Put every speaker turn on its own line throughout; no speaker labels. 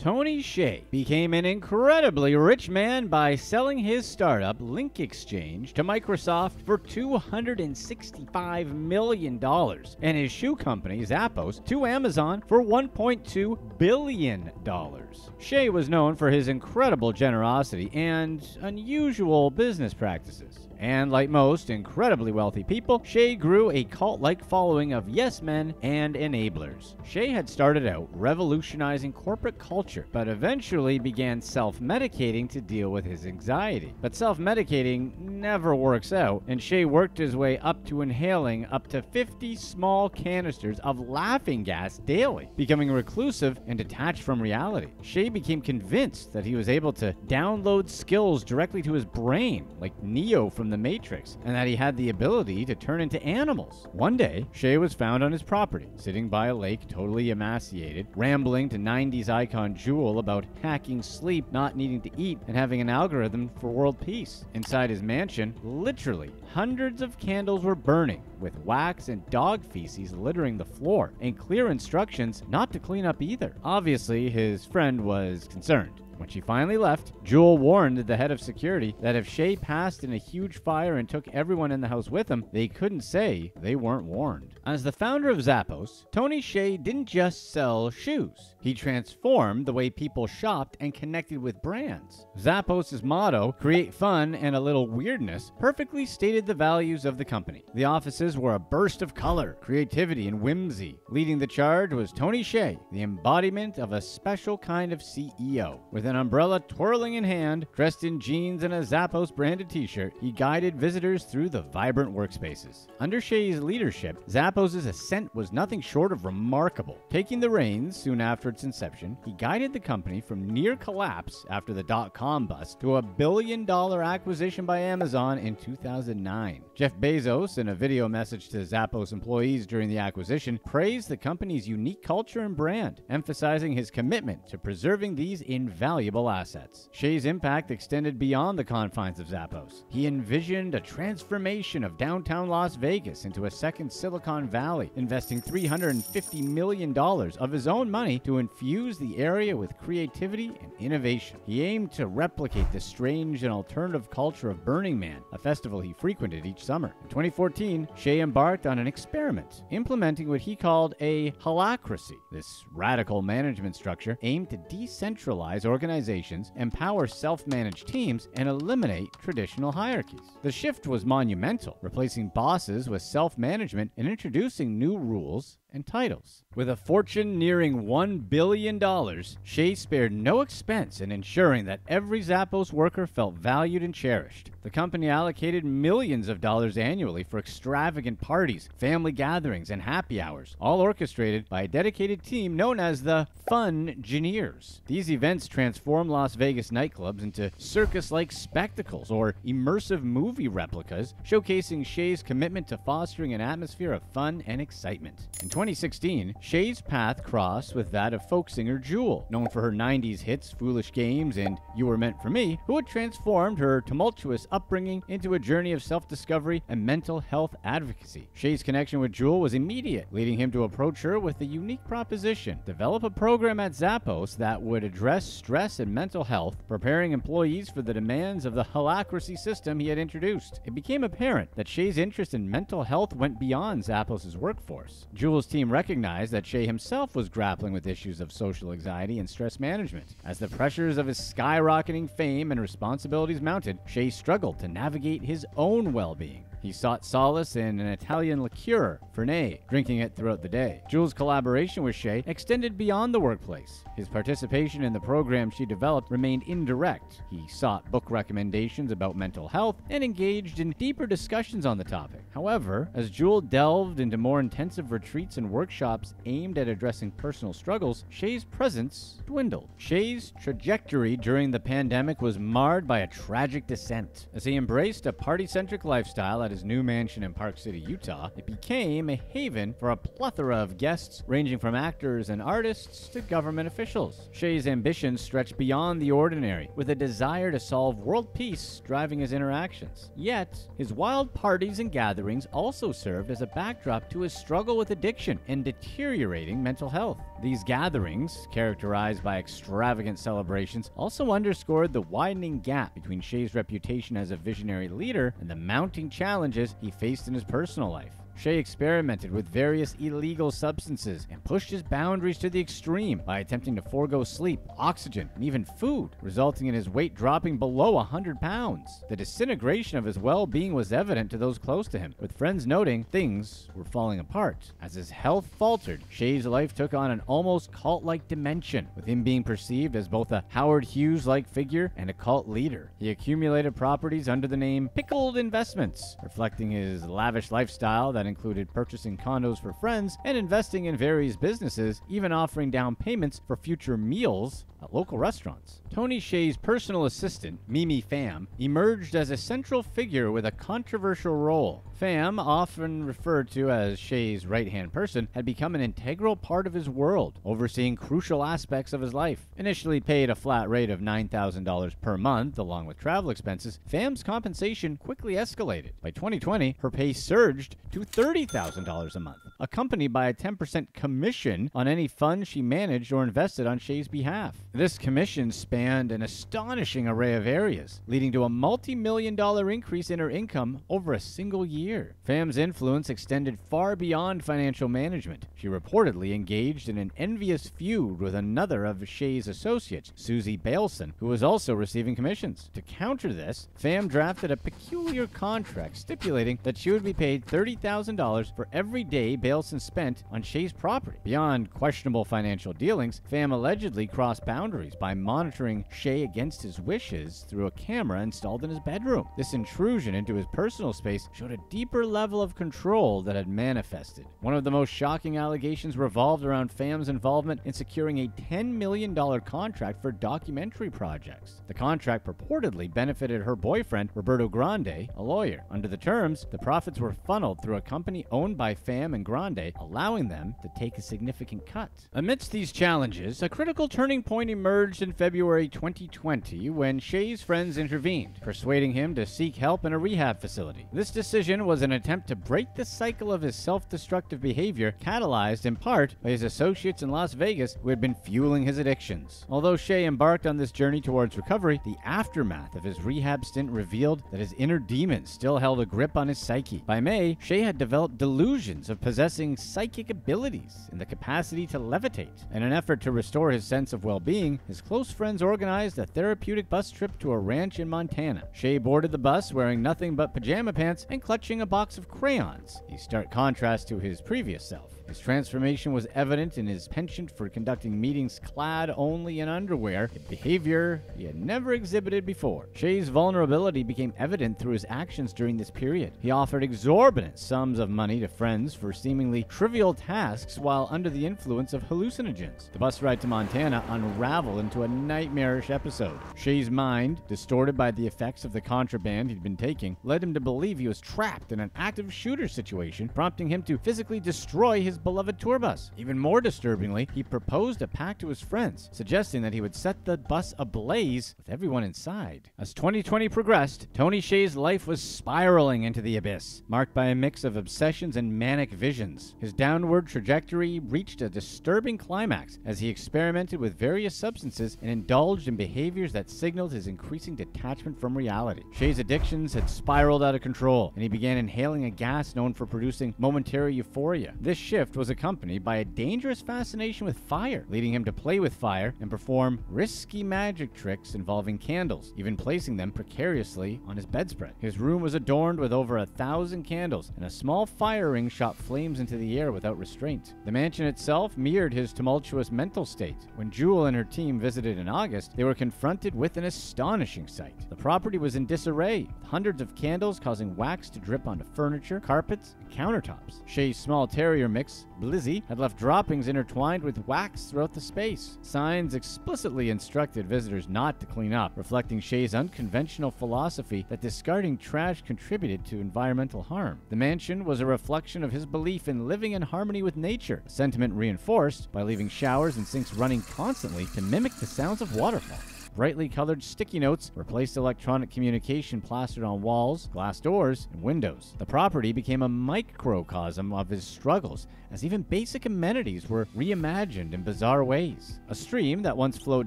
Tony Hsieh became an incredibly rich man by selling his startup, Link Exchange, to Microsoft for $265 million, and his shoe company, Zappos, to Amazon for $1.2 billion. Hsieh was known for his incredible generosity and unusual business practices. And like most incredibly wealthy people, Hsieh grew a cult like following of yes men and enablers. Hsieh had started out revolutionizing corporate culture, but eventually began self medicating to deal with his anxiety. But self medicating never works out, and Hsieh worked his way up to inhaling up to 50 small canisters of laughing gas daily, becoming reclusive and detached from reality. Hsieh became convinced that he was able to download skills directly to his brain, like Neo from the Matrix, and that he had the ability to turn into animals. One day, Hsieh was found on his property, sitting by a lake, totally emaciated, rambling to 90s icon Jewel about hacking sleep, not needing to eat, and having an algorithm for world peace. Inside his mansion, literally, hundreds of candles were burning, with wax and dog feces littering the floor, and clear instructions not to clean up either. Obviously, his friend was concerned. When she finally left, Jewel warned the head of security that if Hsieh passed in a huge fire and took everyone in the house with him, they couldn't say they weren't warned. As the founder of Zappos, Tony Hsieh didn't just sell shoes. He transformed the way people shopped and connected with brands. Zappos' motto, create fun and a little weirdness, perfectly stated the values of the company. The offices were a burst of color, creativity, and whimsy. Leading the charge was Tony Hsieh, the embodiment of a special kind of CEO. With an umbrella twirling in hand, dressed in jeans and a Zappos branded t shirt, he guided visitors through the vibrant workspaces. Under Hsieh's leadership, Zappos' ascent was nothing short of remarkable. Taking the reins soon after its inception, he guided the company from near collapse after the dot com bust to a billion dollar acquisition by Amazon in 2009. Jeff Bezos, in a video message to Zappos employees during the acquisition, praised the company's unique culture and brand, emphasizing his commitment to preserving these invaluable assets. Hsieh's impact extended beyond the confines of Zappos. He envisioned a transformation of downtown Las Vegas into a second Silicon Valley, investing $350 million of his own money to infuse the area with creativity and innovation. He aimed to replicate the strange and alternative culture of Burning Man, a festival he frequented each summer. In 2014, Hsieh embarked on an experiment, implementing what he called a holacracy. This radical management structure aimed to decentralize organizations, empower self managed teams, and eliminate traditional hierarchies. The shift was monumental, replacing bosses with self management and introducing new rules and titles. With a fortune nearing $1 billion, Hsieh spared no expense in ensuring that every Zappos worker felt valued and cherished. The company allocated millions of dollars annually for extravagant parties, family gatherings, and happy hours, all orchestrated by a dedicated team known as the Fungineers. These events transform Las Vegas nightclubs into circus like spectacles or immersive movie replicas, showcasing Hsieh's commitment to fostering an atmosphere of fun and excitement. In 2016, Hsieh's path crossed with that of folk singer Jewel, known for her 90s hits Foolish Games and You Were Meant for Me, who had transformed her tumultuous upbringing into a journey of self discovery and mental health advocacy. Hsieh's connection with Jewel was immediate, leading him to approach her with a unique proposition develop a program at Zappos that would address stress and mental health, preparing employees for the demands of the holacracy system he had introduced. It became apparent that Hsieh's interest in mental health went beyond Zappos' workforce. Jewel's team recognized that Hsieh himself was grappling with issues of social anxiety and stress management. As the pressures of his skyrocketing fame and responsibilities mounted, Hsieh struggled to navigate his own well being. He sought solace in an Italian liqueur, Fernet, drinking it throughout the day. Jewel's collaboration with Hsieh extended beyond the workplace. His participation in the program she developed remained indirect. He sought book recommendations about mental health and engaged in deeper discussions on the topic. However, as Jewel delved into more intensive retreats and workshops aimed at addressing personal struggles, Hsieh's presence dwindled. Hsieh's trajectory during the pandemic was marred by a tragic descent. As he embraced a party centric lifestyle his new mansion in Park City, Utah, it became a haven for a plethora of guests, ranging from actors and artists to government officials. Hsieh's ambitions stretched beyond the ordinary, with a desire to solve world peace driving his interactions. Yet, his wild parties and gatherings also served as a backdrop to his struggle with addiction and deteriorating mental health. These gatherings, characterized by extravagant celebrations, also underscored the widening gap between Hsieh's reputation as a visionary leader and the mounting challenges he faced in his personal life. Hsieh experimented with various illegal substances and pushed his boundaries to the extreme by attempting to forego sleep, oxygen, and even food, resulting in his weight dropping below 100 pounds. The disintegration of his well being was evident to those close to him, with friends noting things were falling apart. As his health faltered, Hsieh's life took on an almost cult like dimension, with him being perceived as both a Howard Hughes like figure and a cult leader. He accumulated properties under the name Pickled Investments, reflecting his lavish lifestyle that included purchasing condos for friends and investing in various businesses, even offering down payments for future meals at local restaurants. Tony Hsieh's personal assistant, Mimi Pham, emerged as a central figure with a controversial role. Pham, often referred to as Hsieh's right hand person, had become an integral part of his world, overseeing crucial aspects of his life. Initially paid a flat rate of $9,000 per month, along with travel expenses, Pham's compensation quickly escalated. By 2020, her pay surged to $30,000 a month, accompanied by a 10% commission on any funds she managed or invested on Hsieh's behalf. This commission spanned an astonishing array of areas, leading to a multi million dollar increase in her income over a single year. Pham's influence extended far beyond financial management. She reportedly engaged in an envious feud with another of Hsieh's associates, Susie Baleson, who was also receiving commissions. To counter this, Pham drafted a peculiar contract stipulating that she would be paid $30,000 for every day Baleson spent on Hsieh's property. Beyond questionable financial dealings, Pham allegedly crossed boundaries by monitoring Hsieh against his wishes through a camera installed in his bedroom. This intrusion into his personal space showed a deeper level of control that had manifested. One of the most shocking allegations revolved around Pham's involvement in securing a $10 million contract for documentary projects. The contract purportedly benefited her boyfriend, Roberto Grande, a lawyer. Under the terms, the profits were funneled through a company owned by Pham and Grande, allowing them to take a significant cut. Amidst these challenges, a critical turning point emerged in February 2020 when Hsieh's friends intervened, persuading him to seek help in a rehab facility. This decision was an attempt to break the cycle of his self destructive behavior, catalyzed in part by his associates in Las Vegas who had been fueling his addictions. Although Hsieh embarked on this journey towards recovery, the aftermath of his rehab stint revealed that his inner demons still held a grip on his psyche. By May, Hsieh had developed delusions of possessing psychic abilities and the capacity to levitate. In an effort to restore his sense of well being, his close friends organized a therapeutic bus trip to a ranch in Montana. Hsieh boarded the bus wearing nothing but pajama pants and clutching a box of crayons, a stark contrast to his previous self. His transformation was evident in his penchant for conducting meetings clad only in underwear, a behavior he had never exhibited before. Hsieh's vulnerability became evident through his actions during this period. He offered exorbitant sums of money to friends for seemingly trivial tasks while under the influence of hallucinogens. The bus ride to Montana unraveled into a nightmarish episode. Hsieh's mind, distorted by the effects of the contraband he'd been taking, led him to believe he was trapped in an active shooter situation, prompting him to physically destroy his beloved tour bus. Even more disturbingly, he proposed a pact to his friends, suggesting that he would set the bus ablaze with everyone inside. As 2020 progressed, Tony Hsieh's life was spiraling into the abyss, marked by a mix of obsessions and manic visions. His downward trajectory reached a disturbing climax as he experimented with various substances and indulged in behaviors that signaled his increasing detachment from reality. Hsieh's addictions had spiraled out of control, and he began inhaling a gas known for producing momentary euphoria. This shift was accompanied by a dangerous fascination with fire, leading him to play with fire and perform risky magic tricks involving candles, even placing them precariously on his bedspread. His room was adorned with over a thousand candles, and a small fire ring shot flames into the air without restraint. The mansion itself mirrored his tumultuous mental state. When Jewel and her team visited in August, they were confronted with an astonishing sight. The property was in disarray, with hundreds of candles causing wax to drip onto furniture, carpets, and countertops. Hsieh's small terrier mix, Blizzy, had left droppings intertwined with wax throughout the space. Signs explicitly instructed visitors not to clean up, reflecting Hsieh's unconventional philosophy that discarding trash contributed to environmental harm. The mansion was a reflection of his belief in living in harmony with nature, a sentiment reinforced by leaving showers and sinks running constantly to mimic the sounds of waterfalls. Brightly colored sticky notes replaced electronic communication plastered on walls, glass doors, and windows. The property became a microcosm of his struggles, as even basic amenities were reimagined in bizarre ways. A stream that once flowed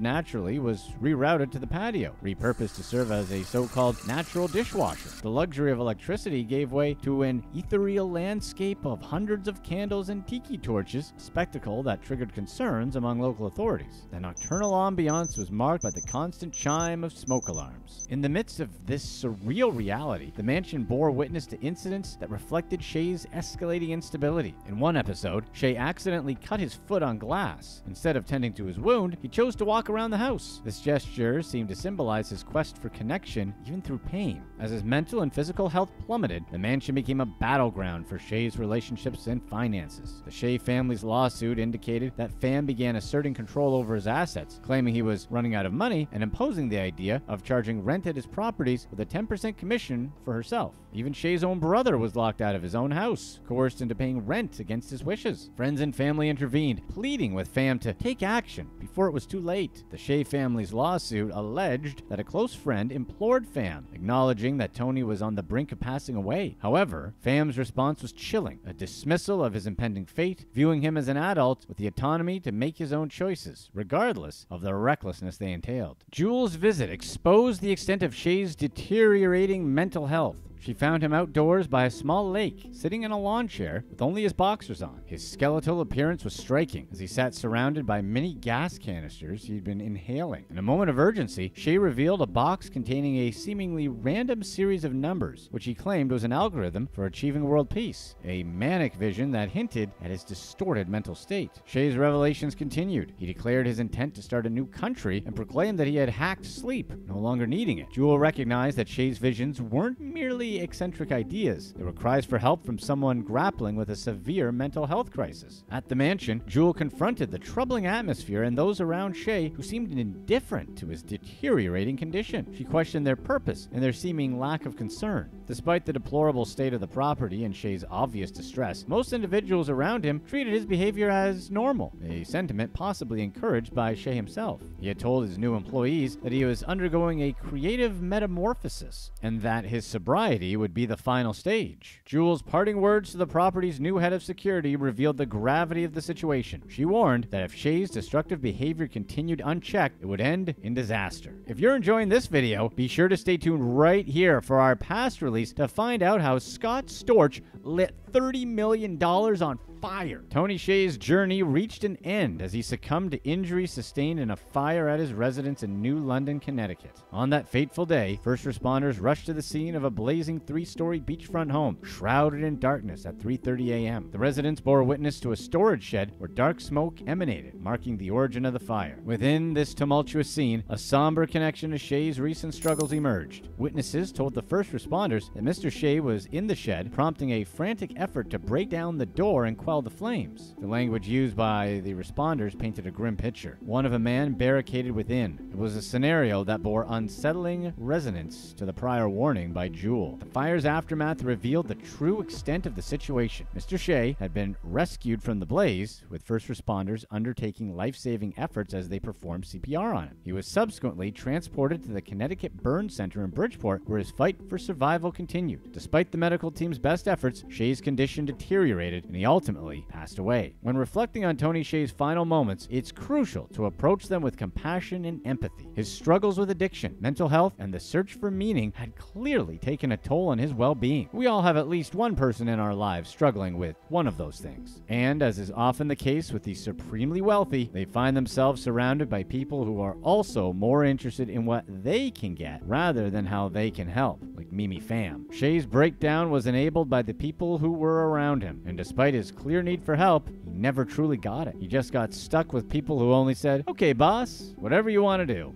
naturally was rerouted to the patio, repurposed to serve as a so called natural dishwasher. The luxury of electricity gave way to an ethereal landscape of hundreds of candles and tiki torches, a spectacle that triggered concerns among local authorities. The nocturnal ambiance was marked by the constant chime of smoke alarms. In the midst of this surreal reality, the mansion bore witness to incidents that reflected Hsieh's escalating instability. In one episode, Hsieh accidentally cut his foot on glass. Instead of tending to his wound, he chose to walk around the house. This gesture seemed to symbolize his quest for connection, even through pain. As his mental and physical health plummeted, the mansion became a battleground for Hsieh's relationships and finances. The Hsieh family's lawsuit indicated that Pham began asserting control over his assets, claiming he was running out of money and imposing the idea of charging rent at his properties with a 10% commission for herself. Even Hsieh's own brother was locked out of his own house, coerced into paying rent against his wishes. Friends and family intervened, pleading with Pham to take action before it was too late. The Hsieh family's lawsuit alleged that a close friend implored Pham, acknowledging that Tony was on the brink of passing away. However, Pham's response was chilling, a dismissal of his impending fate, viewing him as an adult with the autonomy to make his own choices, regardless of the recklessness they entailed. Jewel's visit exposed the extent of Hsieh's deteriorating mental health. She found him outdoors by a small lake, sitting in a lawn chair with only his boxers on. His skeletal appearance was striking as he sat surrounded by many gas canisters he'd been inhaling. In a moment of urgency, Hsieh revealed a box containing a seemingly random series of numbers, which he claimed was an algorithm for achieving world peace, a manic vision that hinted at his distorted mental state. Hsieh's revelations continued. He declared his intent to start a new country and proclaimed that he had hacked sleep, no longer needing it. Jewel recognized that Hsieh's visions weren't merely eccentric ideas. They were cries for help from someone grappling with a severe mental health crisis. At the mansion, Jewel confronted the troubling atmosphere and those around Hsieh who seemed indifferent to his deteriorating condition. She questioned their purpose and their seeming lack of concern. Despite the deplorable state of the property and Hsieh's obvious distress, most individuals around him treated his behavior as normal, a sentiment possibly encouraged by Hsieh himself. He had told his new employees that he was undergoing a creative metamorphosis and that his sobriety would be the final stage. Jewel's parting words to the property's new head of security revealed the gravity of the situation. She warned that if Hsieh's destructive behavior continued unchecked, it would end in disaster. If you're enjoying this video, be sure to stay tuned right here for our past release to find out how Scott Storch lit $30 million on fire. Tony Hsieh's journey reached an end as he succumbed to injuries sustained in a fire at his residence in New London, Connecticut. On that fateful day, first responders rushed to the scene of a blazing three-story beachfront home, shrouded in darkness at 3:30 a.m. The residents bore witness to a storage shed where dark smoke emanated, marking the origin of the fire. Within this tumultuous scene, a somber connection to Hsieh's recent struggles emerged. Witnesses told the first responders that Mr. Hsieh was in the shed, prompting a frantic effort to break down the door and quell the flames. The language used by the responders painted a grim picture, one of a man barricaded within. It was a scenario that bore unsettling resonance to the prior warning by Jewel. The fire's aftermath revealed the true extent of the situation. Mr. Hsieh had been rescued from the blaze, with first responders undertaking life-saving efforts as they performed CPR on him. He was subsequently transported to the Connecticut Burn Center in Bridgeport, where his fight for survival continued. Despite the medical team's best efforts, Hsieh's condition deteriorated, and he ultimately unfortunately passed away. When reflecting on Tony Hsieh's final moments, it's crucial to approach them with compassion and empathy. His struggles with addiction, mental health, and the search for meaning had clearly taken a toll on his well being. We all have at least one person in our lives struggling with one of those things. And as is often the case with the supremely wealthy, they find themselves surrounded by people who are also more interested in what they can get rather than how they can help, like Mimi Pham. Hsieh's breakdown was enabled by the people who were around him, and despite his clear need for help, he never truly got it. He just got stuck with people who only said, Okay, boss, whatever you want to do.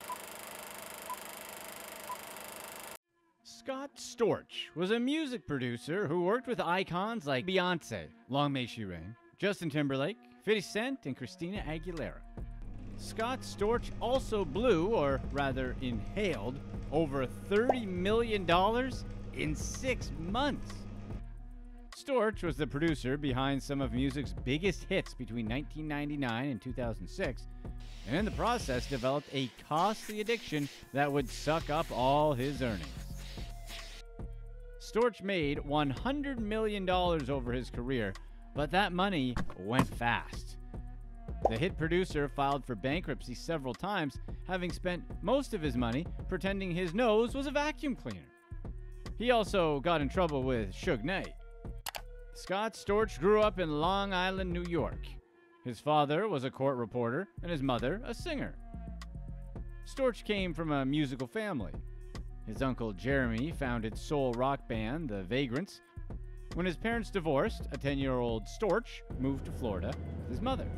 Scott Storch was a music producer who worked with icons like Beyonce, long may she reign, Justin Timberlake, 50 Cent, and Christina Aguilera. Scott Storch also blew, or rather inhaled, over $30 million in six months. Storch was the producer behind some of music's biggest hits between 1999 and 2006, and in the process developed a costly addiction that would suck up all his earnings. Storch made $100 million over his career, but that money went fast. The hit producer filed for bankruptcy several times, having spent most of his money pretending his nose was a vacuum cleaner. He also got in trouble with Suge Knight. Scott Storch grew up in Long Island, New York. His father was a court reporter and his mother a singer. Storch came from a musical family. His uncle Jeremy founded soul rock band The Vagrants. When his parents divorced, a 10 year old Storch moved to Florida with his mother.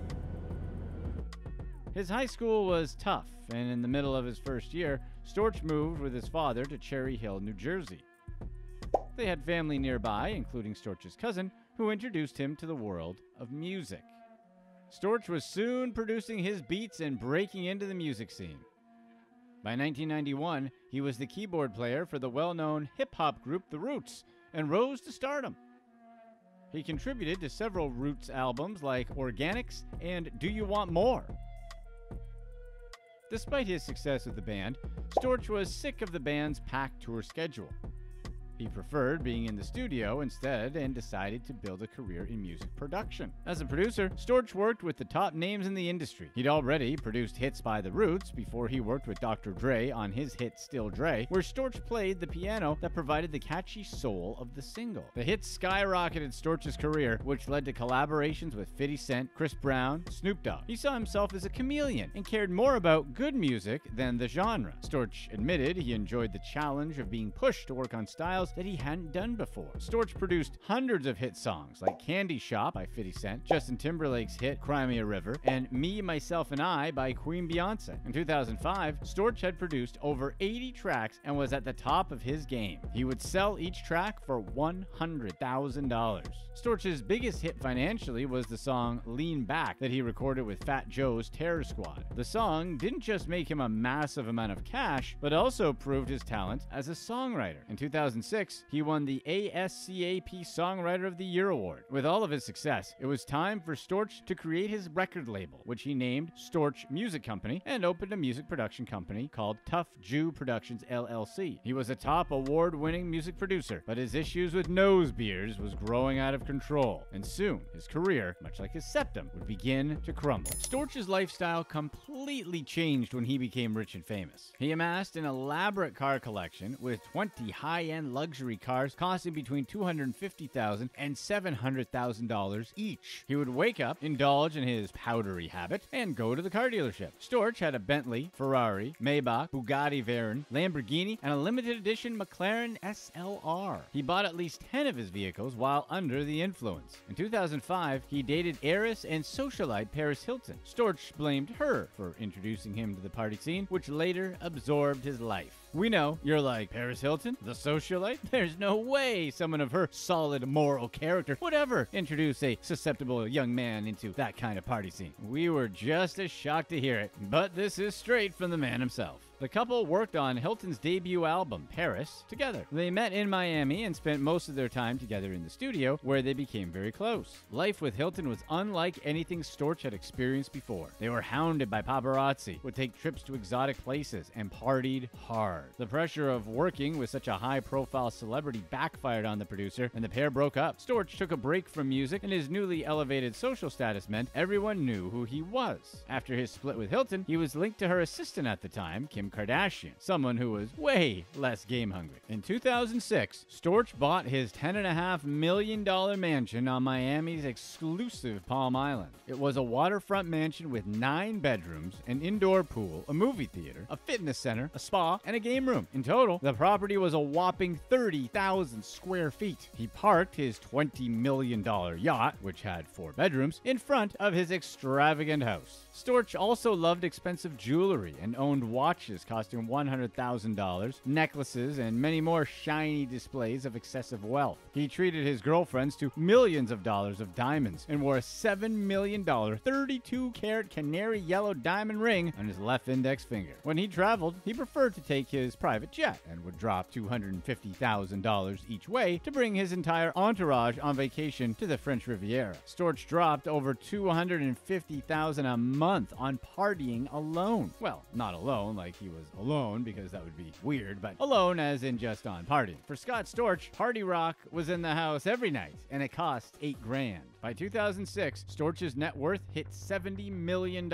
His high school was tough, and in the middle of his first year, Storch moved with his father to Cherry Hill, New Jersey. They had family nearby, including Storch's cousin, who introduced him to the world of music. Storch was soon producing his beats and breaking into the music scene. By 1991, he was the keyboard player for the well known hip hop group The Roots and rose to stardom. He contributed to several Roots albums like Organix and Do You Want More? Despite his success with the band, Storch was sick of the band's packed tour schedule. He preferred being in the studio instead and decided to build a career in music production. As a producer, Storch worked with the top names in the industry. He'd already produced hits by The Roots before he worked with Dr. Dre on his hit Still Dre, where Storch played the piano that provided the catchy soul of the single. The hit skyrocketed Storch's career, which led to collaborations with 50 Cent, Chris Brown, Snoop Dogg. He saw himself as a chameleon and cared more about good music than the genre. Storch admitted he enjoyed the challenge of being pushed to work on styles that he hadn't done before. Storch produced hundreds of hit songs like Candy Shop by 50 Cent, Justin Timberlake's hit Cry Me a River, and Me, Myself, and I by Queen Beyonce. In 2005, Storch had produced over 80 tracks and was at the top of his game. He would sell each track for $100,000. Storch's biggest hit financially was the song Lean Back that he recorded with Fat Joe's Terror Squad. The song didn't just make him a massive amount of cash, but also proved his talent as a songwriter. In 2006, he won the ASCAP Songwriter of the Year award. With all of his success, it was time for Storch to create his record label, which he named Storch Music Company and opened a music production company called Tuff Jew Productions LLC. He was a top award-winning music producer, but his issues with nose beers was growing out of control, and soon his career, much like his septum, would begin to crumble. Storch's lifestyle completely changed when he became rich and famous. He amassed an elaborate car collection with 20 high-end luxury cars costing between $250,000 and $700,000 each. He would wake up, indulge in his powdery habit, and go to the car dealership. Storch had a Bentley, Ferrari, Maybach, Bugatti Veyron, Lamborghini, and a limited edition McLaren SLR. He bought at least 10 of his vehicles while under the influence. In 2005, he dated heiress and socialite Paris Hilton. Storch blamed her for introducing him to the party scene, which later absorbed his life. We know you're like Paris Hilton, the socialite. There's no way someone of her solid moral character would ever introduce a susceptible young man into that kind of party scene. We were just as shocked to hear it, but this is straight from the man himself. The couple worked on Hilton's debut album, Paris, together. They met in Miami and spent most of their time together in the studio, where they became very close. Life with Hilton was unlike anything Storch had experienced before. They were hounded by paparazzi, would take trips to exotic places, and partied hard. The pressure of working with such a high profile celebrity backfired on the producer, and the pair broke up. Storch took a break from music, and his newly elevated social status meant everyone knew who he was. After his split with Hilton, he was linked to her assistant at the time, Kim Kardashian, someone who was way less game hungry. In 2006, Storch bought his $10.5 million mansion on Miami's exclusive Palm Island. It was a waterfront mansion with nine bedrooms, an indoor pool, a movie theater, a fitness center, a spa, and a game room. In total, the property was a whopping 30,000 square feet. He parked his $20 million yacht, which had four bedrooms, in front of his extravagant house. Storch also loved expensive jewelry and owned watches costing $100,000, necklaces, and many more shiny displays of excessive wealth. He treated his girlfriends to millions of dollars of diamonds and wore a $7 million 32 carat canary yellow diamond ring on his left index finger. When he traveled, he preferred to take his private jet and would drop $250,000 each way to bring his entire entourage on vacation to the French Riviera. Storch dropped over $250,000 a month on partying alone. Well, not alone like he was alone because that would be weird, but alone as in just on partying. For Scott Storch, Party Rock was in the house every night and it cost 8 grand. By 2006, Storch's net worth hit $70 million.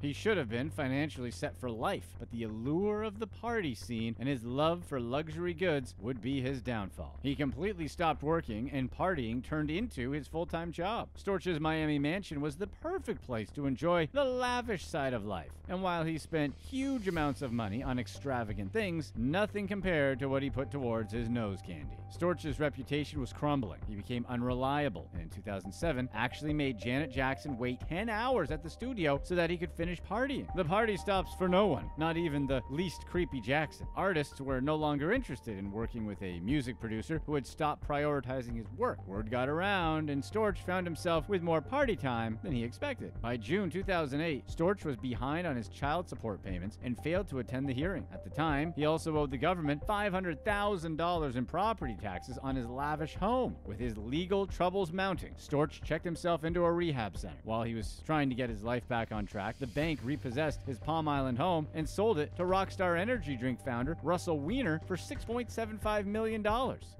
He should have been financially set for life, but the allure of the party scene and his love for luxury goods would be his downfall. He completely stopped working, and partying turned into his full time job. Storch's Miami mansion was the perfect place to enjoy the lavish side of life. And while he spent huge amounts of money on extravagant things, nothing compared to what he put towards his nose candy. Storch's reputation was crumbling. He became unreliable, and in 2007, actually made Janet Jackson wait 10 hours at the studio so that he could finish partying. The party stops for no one, not even the least creepy Jackson. Artists were no longer interested in working with a music producer who had stopped prioritizing his work. Word got around, and Storch found himself with more party time than he expected. By June 2008, Storch was behind on his child support payments and failed to attend the hearing. At the time, he also owed the government $500,000 in property taxes on his lavish home. With his legal troubles mounting, Storch checked himself into a rehab center. While he was trying to get his life back on track, the bank repossessed his Palm Island home and sold it to Rockstar Energy drink founder Russell Weiner for $6.75 million,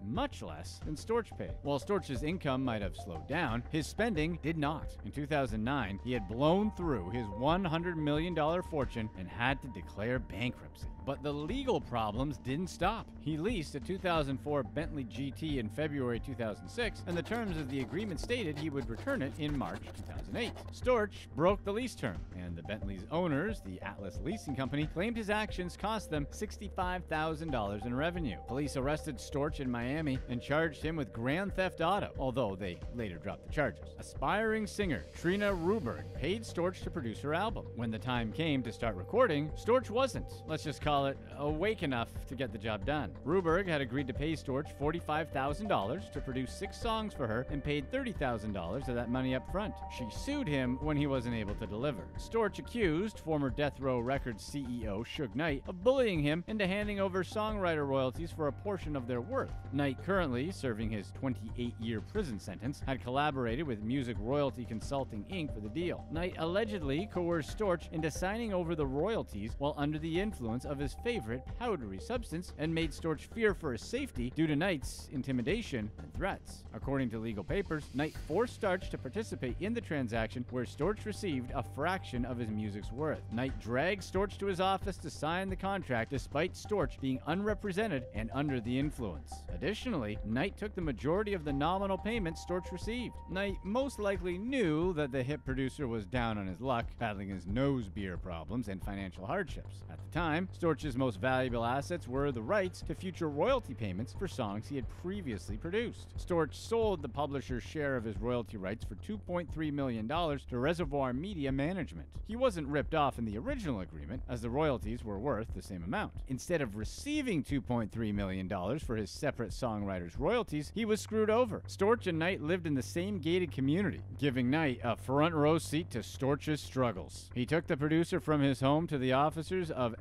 much less than Storch paid. While Storch's income might have slowed down, his spending did not. In 2009, he had blown through his $100 million fortune and had to declare bankruptcy. But the legal problems didn't stop. He leased a 2004 Bentley GT in February 2006, and the terms of the agreement stated he would return it in March 2008. Storch broke the lease term, and the Bentley's owners, the Atlas Leasing Company, claimed his actions cost them $65,000 in revenue. Police arrested Storch in Miami and charged him with grand theft auto, although they later dropped the charges. Aspiring singer Trina Ruberg paid Storch to produce her album. When the time came to start recording, Storch wasn't. Let's just call it awake enough to get the job done. Ruberg had agreed to pay Storch $45,000 to produce six songs for her and paid $30,000 of that money up front. She sued him when he wasn't able to deliver. Storch accused former Death Row Records CEO Suge Knight of bullying him into handing over songwriter royalties for a portion of their worth. Knight, currently serving his 28 year prison sentence, had collaborated with Music Royalty Consulting Inc. for the deal. Knight allegedly coerced Storch into signing over the royalties while under the influence of his favorite powdery substance and made Storch fear for his safety due to Knight's intimidation and threats. According to legal papers, Knight forced Storch to participate in the transaction where Storch received a fraction of his music's worth. Knight dragged Storch to his office to sign the contract despite Storch being unrepresented and under the influence. Additionally, Knight took the majority of the nominal payments Storch received. Knight most likely knew that the hit producer was down on his luck, battling his nose beer problems and financial hardships. At the time, Storch's most valuable assets were the rights to future royalty payments for songs he had previously produced. Storch sold the publisher's share of his royalty rights for $2.3 million to Reservoir Media Management. He wasn't ripped off in the original agreement, as the royalties were worth the same amount. Instead of receiving $2.3 million for his separate songwriter's royalties, he was screwed over. Storch and Knight lived in the same gated community, giving Knight a front row seat to Storch's struggles. He took the producer from his home to the officers of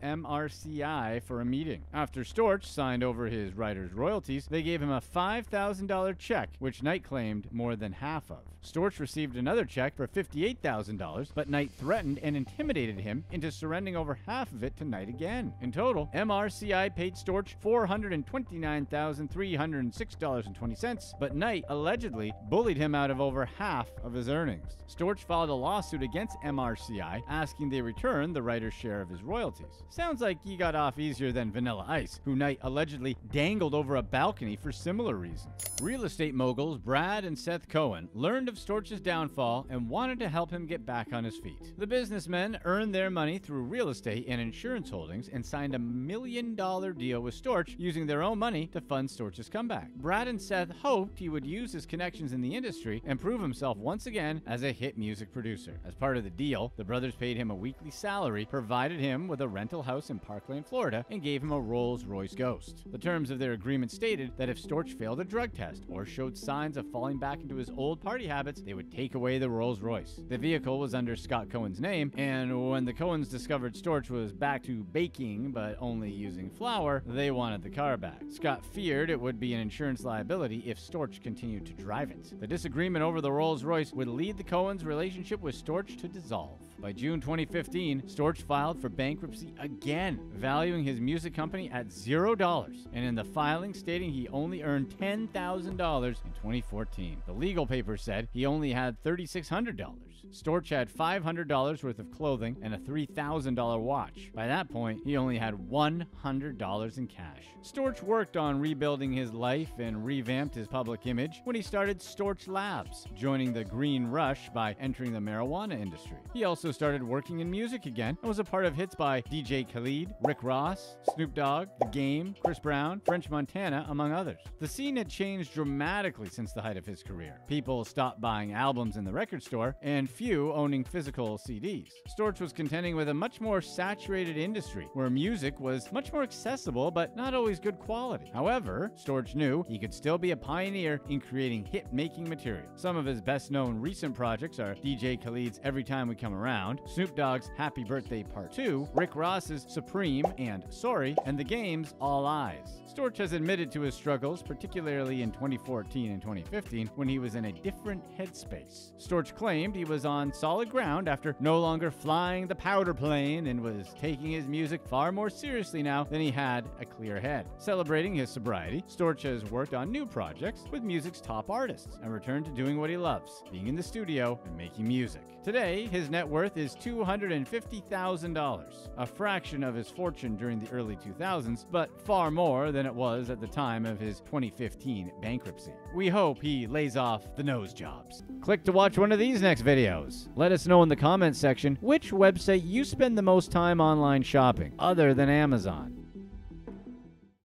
For a meeting. After Storch signed over his writer's royalties, they gave him a $5,000 check, which Knight claimed more than half of. Storch received another check for $58,000, but Knight threatened and intimidated him into surrendering over half of it to Knight again. In total, MRCI paid Storch $429,306.20, but Knight allegedly bullied him out of over half of his earnings. Storch filed a lawsuit against MRCI asking they return the writer's share of his royalties. Sounds like he got off easier than Vanilla Ice, who Knight allegedly dangled over a balcony for similar reasons. Real estate moguls Brad and Seth Cohen learned of Storch's downfall and wanted to help him get back on his feet. The businessmen earned their money through real estate and insurance holdings and signed a million dollar deal with Storch using their own money to fund Storch's comeback. Brad and Seth hoped he would use his connections in the industry and prove himself once again as a hit music producer. As part of the deal, the brothers paid him a weekly salary, provided him with a rental house in Parkland, Florida, and gave him a Rolls Royce Ghost. The terms of their agreement stated that if Storch failed a drug test or showed signs of falling back into his old party habits, they would take away the Rolls Royce. The vehicle was under Scott Cohen's name, and when the Cohens discovered Storch was back to baking but only using flour, they wanted the car back. Scott feared it would be an insurance liability if Storch continued to drive it. The disagreement over the Rolls Royce would lead the Cohens' relationship with Storch to dissolve. By June 2015, Storch filed for bankruptcy again, valuing his music company at zero dollars, and in the filing stating he only earned $10,000 in 2014. The legal papers said he only had $3,600. Storch had $500 worth of clothing and a $3,000 watch. By that point, he only had $100 in cash. Storch worked on rebuilding his life and revamped his public image when he started Storch Labs, joining the Green Rush by entering the marijuana industry. He also started working in music again and was a part of hits by DJ Khaled, Rick Ross, Snoop Dogg, The Game, Chris Brown, French Montana, among others. The scene had changed dramatically since the height of his career. People stopped buying albums in the record store, and few owning physical CDs. Storch was contending with a much more saturated industry, where music was much more accessible but not always good quality. However, Storch knew he could still be a pioneer in creating hit making material. Some of his best known recent projects are DJ Khaled's Every Time We Come Around, Snoop Dogg's Happy Birthday Part 2, Rick Ross's Supreme and Sorry, and The Game's All Eyes. Storch has admitted to his struggles, particularly in 2014 and 2015, when he was in a different headspace. Storch claimed he was on solid ground after no longer flying the powder plane and was taking his music far more seriously now than he had a clear head. Celebrating his sobriety, Storch has worked on new projects with music's top artists and returned to doing what he loves being in the studio and making music. Today, his net worth is $250,000, a fraction of his fortune during the early 2000s, but far more than it was at the time of his 2015 bankruptcy. We hope he lays off the nose jobs. Click to watch one of these next videos. Let us know in the comments section which website you spend the most time online shopping, other than Amazon.